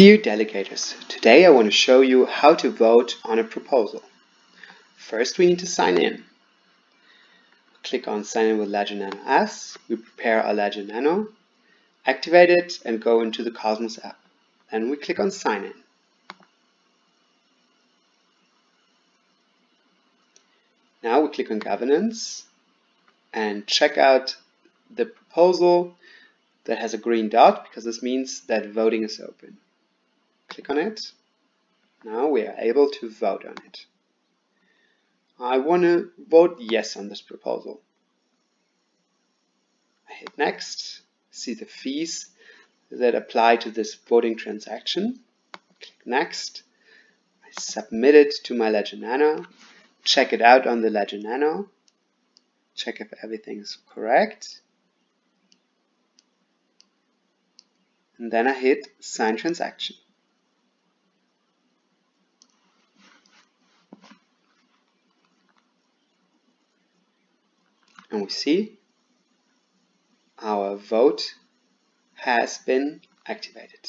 Dear delegators, today I want to show you how to vote on a proposal. First we need to sign in. Click on sign in with Ledger Nano S, we prepare our Ledger Nano, activate it and go into the Cosmos app. Then we click on sign in. Now we click on governance and check out the proposal that has a green dot because this means that voting is open. On it. Now we are able to vote on it. I want to vote yes on this proposal. I hit next, see the fees that apply to this voting transaction. Click next. I submit it to my Ledger Nano, check it out on the Ledger Nano, check if everything is correct. And then I hit sign transaction. And we see our vote has been activated.